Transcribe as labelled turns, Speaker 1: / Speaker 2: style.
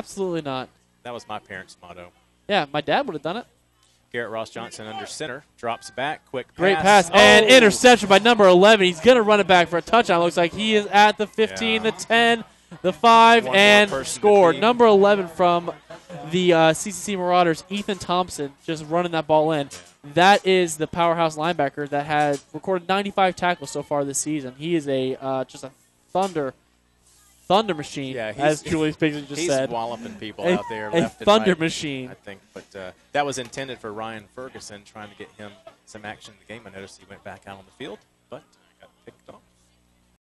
Speaker 1: Absolutely not.
Speaker 2: That was my parents' motto.
Speaker 1: Yeah, my dad would have done it.
Speaker 2: Garrett Ross Johnson under center, drops back, quick pass.
Speaker 1: Great pass and
Speaker 2: Oh!
Speaker 1: interception by number 11. He's going to run it back for a touchdown. Looks like he is at the 15,
Speaker 2: Yeah.
Speaker 1: the 10, the 5,
Speaker 2: One
Speaker 1: and scored. Number 11 from the uh, CCC Marauders, Ethan Thompson, just running that ball in. That is the powerhouse linebacker that had recorded 95 tackles so far this season. He is a uh, just a thunder, thunder machine,
Speaker 2: Yeah, he's-
Speaker 1: as Julius Bigley just
Speaker 2: He's
Speaker 1: said.
Speaker 2: walloping people
Speaker 1: A-
Speaker 2: out there.
Speaker 1: a
Speaker 2: left and
Speaker 1: thunder
Speaker 2: right,
Speaker 1: machine.
Speaker 2: I think, but uh, that was intended for Ryan Ferguson, trying to get him some action in the game. I noticed he went back out on the field, but got picked off.